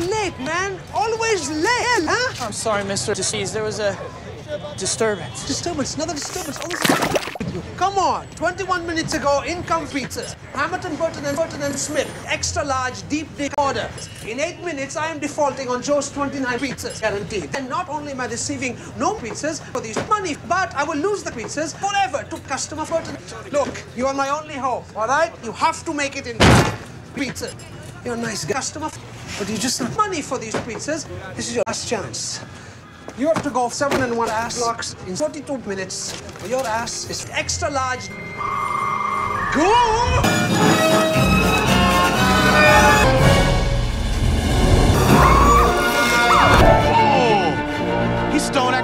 is late, man. Always late, huh? I'm sorry, Mr. Aziz. There was a disturbance. Disturbance, another disturbance. With you. Come on. 21 minutes ago, income pizzas. Hamilton, Burton, and Burton and Smith. Extra large, deep dish order. In eight minutes, I am defaulting on Joe's 29 pizzas. Guaranteed. And not only am I receiving no pizzas for these money, but I will lose the pizzas forever to customer Burton. Look, you are my only hope, all right? You have to make it in pizza. You're a nice customer, but you just have money for these pizzas. This is your last chance. You have to go seven and one ass in 42 minutes. Your ass is extra large. Go! He's stone